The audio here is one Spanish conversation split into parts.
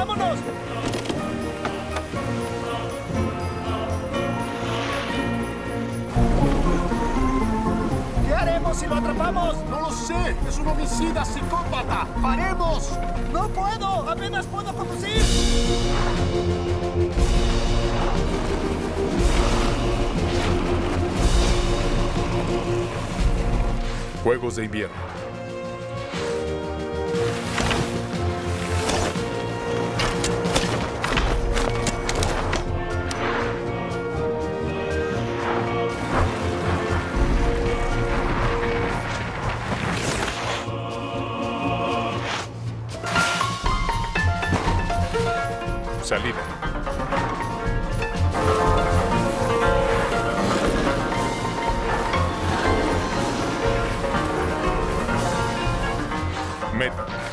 ¡Vámonos! ¿Qué haremos si lo atrapamos? No lo sé. Es un homicida psicópata. ¡Paremos! ¡No puedo! ¡Apenas puedo conducir! Juegos de invierno. Salida. Meta.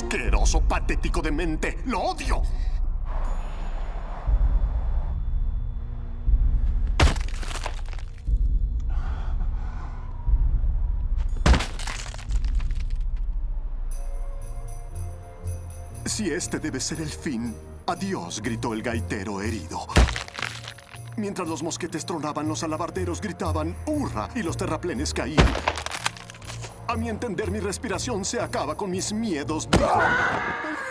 Asqueroso, patético de mente. ¡Lo odio! Si este debe ser el fin, adiós, gritó el gaitero herido. Mientras los mosquetes tronaban, los alabarderos gritaban ¡Hurra! y los terraplenes caían. A mi entender, mi respiración se acaba con mis miedos.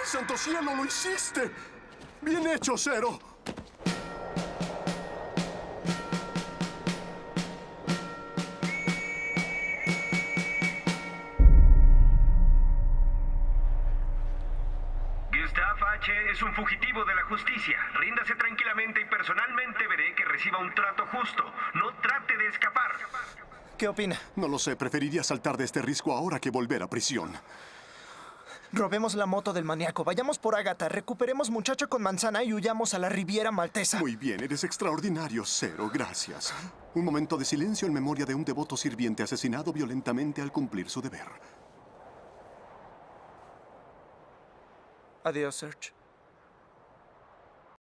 ¡Santo cielo, lo hiciste! Bien hecho, Cero. Es un fugitivo de la justicia. Ríndase tranquilamente y personalmente veré que reciba un trato justo. No trate de escapar. ¿Qué opina? No lo sé, preferiría saltar de este risco ahora que volver a prisión. Robemos la moto del maníaco, vayamos por Agatha, recuperemos muchacho con manzana y huyamos a la Riviera Maltesa. Muy bien, eres extraordinario, Cero, gracias. Un momento de silencio en memoria de un devoto sirviente asesinado violentamente al cumplir su deber. Adiós, Serge.